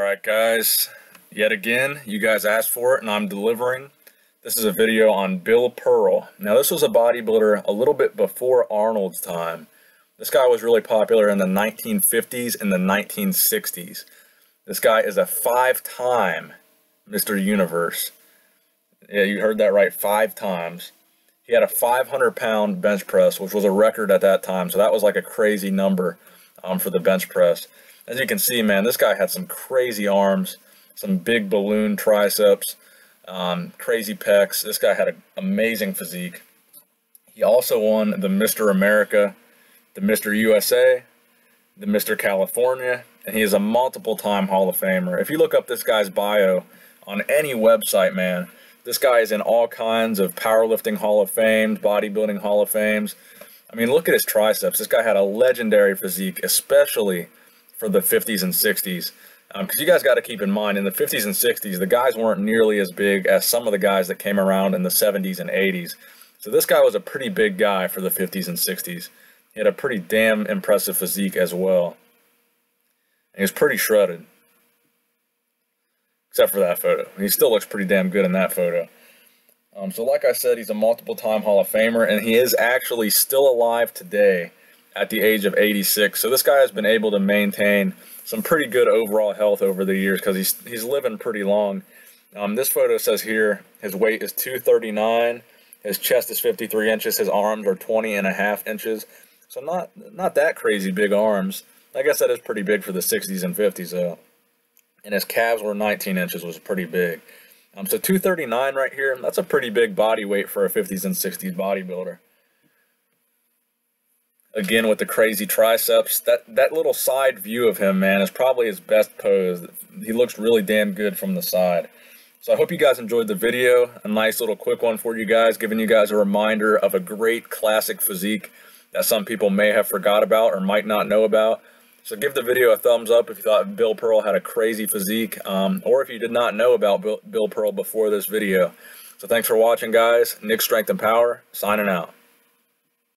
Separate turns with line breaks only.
Alright guys, yet again, you guys asked for it and I'm delivering. This is a video on Bill Pearl. Now this was a bodybuilder a little bit before Arnold's time. This guy was really popular in the 1950s and the 1960s. This guy is a five-time Mr. Universe. Yeah, you heard that right, five times. He had a 500 pound bench press, which was a record at that time. So that was like a crazy number um, for the bench press. As you can see, man, this guy had some crazy arms, some big balloon triceps, um, crazy pecs. This guy had an amazing physique. He also won the Mr. America, the Mr. USA, the Mr. California, and he is a multiple time Hall of Famer. If you look up this guy's bio on any website, man, this guy is in all kinds of powerlifting Hall of Fames, bodybuilding Hall of Fames. I mean, look at his triceps. This guy had a legendary physique, especially for the 50s and 60s. Because um, you guys got to keep in mind, in the 50s and 60s, the guys weren't nearly as big as some of the guys that came around in the 70s and 80s. So this guy was a pretty big guy for the 50s and 60s. He had a pretty damn impressive physique as well. And he was pretty shredded. Except for that photo. He still looks pretty damn good in that photo. Um, so like I said, he's a multiple-time Hall of Famer, and he is actually still alive today at the age of 86. So this guy has been able to maintain some pretty good overall health over the years because he's he's living pretty long. Um, this photo says here his weight is 239, his chest is 53 inches, his arms are 20 and a half inches. So not not that crazy big arms. I guess that is pretty big for the 60s and 50s though. And his calves were 19 inches, was pretty big. Um, so 239 right here, that's a pretty big body weight for a 50s and 60s bodybuilder again with the crazy triceps. That that little side view of him, man, is probably his best pose. He looks really damn good from the side. So I hope you guys enjoyed the video. A nice little quick one for you guys, giving you guys a reminder of a great classic physique that some people may have forgot about or might not know about. So give the video a thumbs up if you thought Bill Pearl had a crazy physique, um, or if you did not know about Bill, Bill Pearl before this video. So thanks for watching, guys. Nick Strength and Power, signing out.